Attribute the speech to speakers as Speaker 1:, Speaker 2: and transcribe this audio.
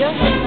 Speaker 1: Yeah.